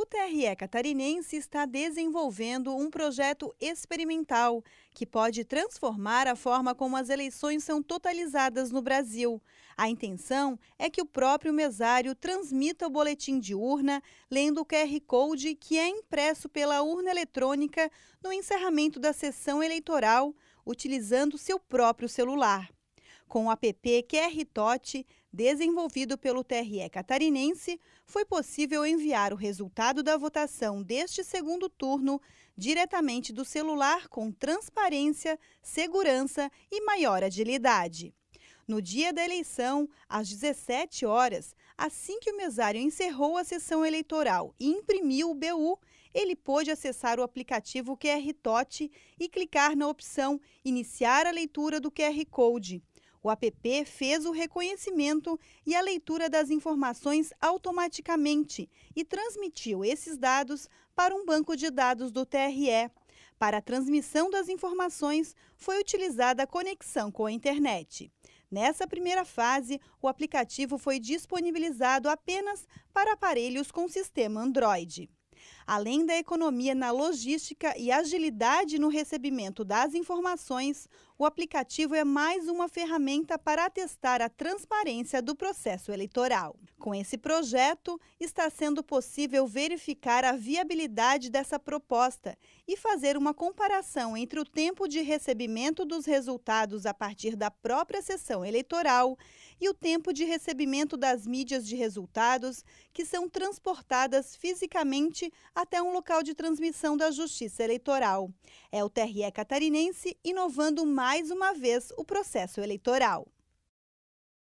O TRE catarinense está desenvolvendo um projeto experimental que pode transformar a forma como as eleições são totalizadas no Brasil. A intenção é que o próprio mesário transmita o boletim de urna lendo o QR Code que é impresso pela urna eletrônica no encerramento da sessão eleitoral, utilizando seu próprio celular. Com o app QR Tot, desenvolvido pelo TRE catarinense, foi possível enviar o resultado da votação deste segundo turno diretamente do celular com transparência, segurança e maior agilidade. No dia da eleição, às 17 horas, assim que o mesário encerrou a sessão eleitoral e imprimiu o BU, ele pôde acessar o aplicativo QR Tot e clicar na opção Iniciar a leitura do QR Code. O app fez o reconhecimento e a leitura das informações automaticamente e transmitiu esses dados para um banco de dados do TRE. Para a transmissão das informações, foi utilizada a conexão com a internet. Nessa primeira fase, o aplicativo foi disponibilizado apenas para aparelhos com sistema Android. Além da economia na logística e agilidade no recebimento das informações, o aplicativo é mais uma ferramenta para atestar a transparência do processo eleitoral. Com esse projeto, está sendo possível verificar a viabilidade dessa proposta e fazer uma comparação entre o tempo de recebimento dos resultados a partir da própria sessão eleitoral e o tempo de recebimento das mídias de resultados que são transportadas fisicamente até um local de transmissão da Justiça Eleitoral. É o TRE catarinense inovando mais uma vez o processo eleitoral.